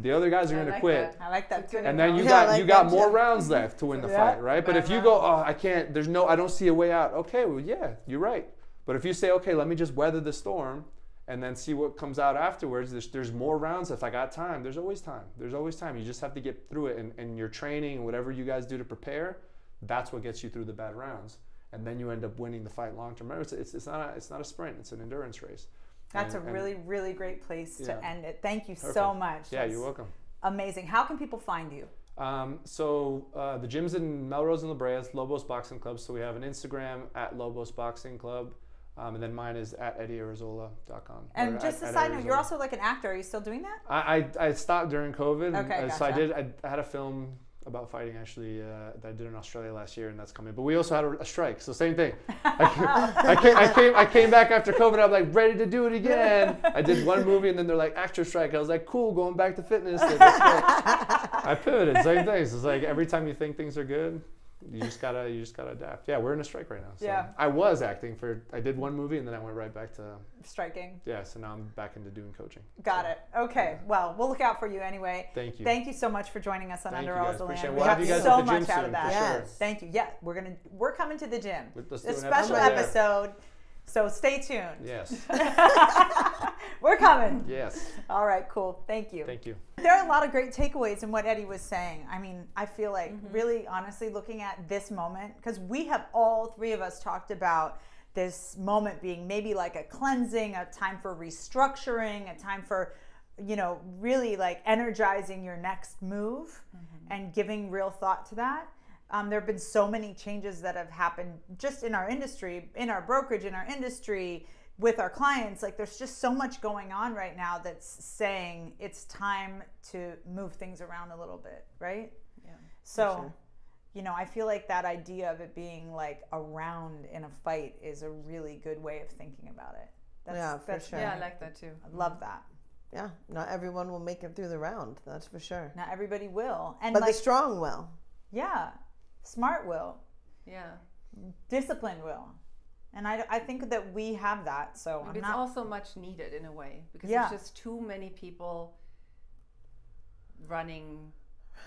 The other guys are I gonna like quit that. I like that It's too. good and then you Yeah, got like you got more too. rounds left to win the Yeah. fight, right? But Bad if you go, oh, I can't. There's no, I don't see a way out. Okay, well, yeah, you're right. But if you say, okay, let me just weather the storm, and then see what comes out afterwards. There's there's more rounds if I got time. There's always time. There's always time. You just have to get through it, and, and your training and whatever you guys do to prepare, that's what gets you through the bad rounds, and then you end up winning the fight long term. It's, it's, it's not a, it's not a sprint. It's an endurance race. That's a And- and- really, really great place to Yeah. end it. Thank you so much. Yeah, That's you're welcome. Amazing. How can people find you? Um, so uh, the gym's in Melrose and La Brea, it's Lobos Boxing Club. So we have an Instagram at Lobos Boxing Club, um, and then mine is at eddiearrazola.com. And just at- a side note, you're also like an actor. Are you still doing that? I, I, I stopped during COVID. Okay, uh, So I did. I, I had a film about fighting actually uh, that I did in Australia last year, and that's coming. But we also had a, a strike, so same thing. I, came- I, came, I came I came back after COVID. I'm like ready to do it again. I did one movie, and then they're like actor strike. I was like, cool, going back to fitness. And it's like- I pivoted. Same thing. So it's like every time you think things are good, you just gotta you just gotta adapt. Yeah, we're in a strike right now. So Yeah. I was acting for. I did one movie, and then I went right back to Striking. yeah. So now I'm back into doing coaching. Got it. Okay. Well, we'll look out for you anyway. Thank you. Thank you so much for joining us on Thank Under All the Land. it. We We'll have got you guys so much gym out of that. Yes. Thank you. Yeah, we're gonna we're coming to the gym. A special episode. So stay tuned. Yes. We're coming. Yes. All right. Cool. Thank you. Thank you. There are a lot of great takeaways in what Eddie was saying. I mean, I feel like Mm-hmm. really honestly looking at this moment, because we have all three of us talked about this moment being maybe like a cleansing, a time for restructuring, a time for, you know, really like energizing your next move Mm-hmm. and giving real thought to that. Um, there have been so many changes that have happened just in our industry, in our brokerage, in our industry, with our clients. Like, there's just so much going on right now that's saying it's time to move things around a little bit, right? Yeah. So, sure. you know, I feel like that idea of it being like a round in a fight is a really good way of thinking about it. That's, Yeah, for that's sure. Yeah, I like that too. I love that. Yeah, not everyone will make it through the round. That's for sure. Not everybody will, and But like, the strong will. yeah, smart will. Yeah. discipline will and I, I think that we have that so i'm it's not also much needed in a way because Yeah. there's just too many people running.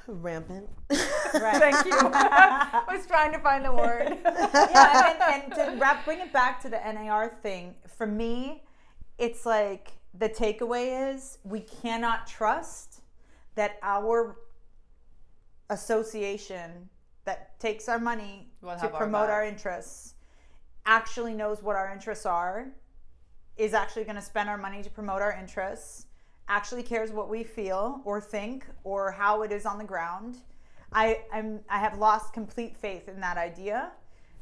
Rampant. right. Thank you. I was trying to find the word. yeah and, and to wrap, bring it back to the NAR thing for me it's like the takeaway is we cannot trust that our association that takes our money Will to have our promote our interests actually knows what our interests are is actually going to spend our money to promote our interests actually cares what we feel or think or how it is on the ground I, I'm, I have lost complete faith in that idea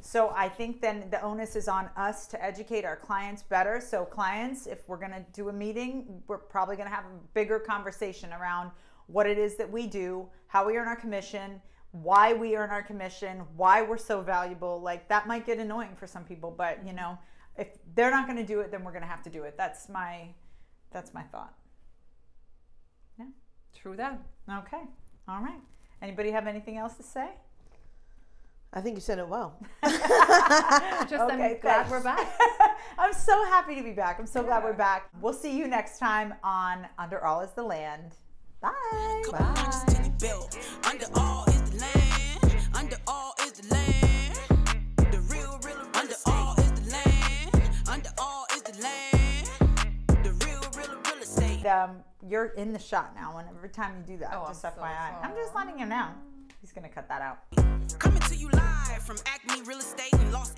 so I think then the onus is on us to educate our clients better. So clients, if we're going to do a meeting, we're probably going to have a bigger conversation around what it is that we do, how we earn our commission, why we earn our commission, why we're so valuable. Like that might get annoying for some people, but you know, if they're not going to do it, then we're going to have to do it. That's my that's my thought. Yeah. True that. Okay. All right. Anybody have anything else to say? I think you said it well. Just I'm Okay, glad thanks. we're back. I'm so happy to be back. I'm so glad we're back. We'll see you next time on Under All Is the Land. Bye. Couple real. Um, you're in the shot now. And every time you do that, Oh, just I'm so I'm just letting you know. He's gonna cut that out. Coming to you live from Acme Real Estate in Los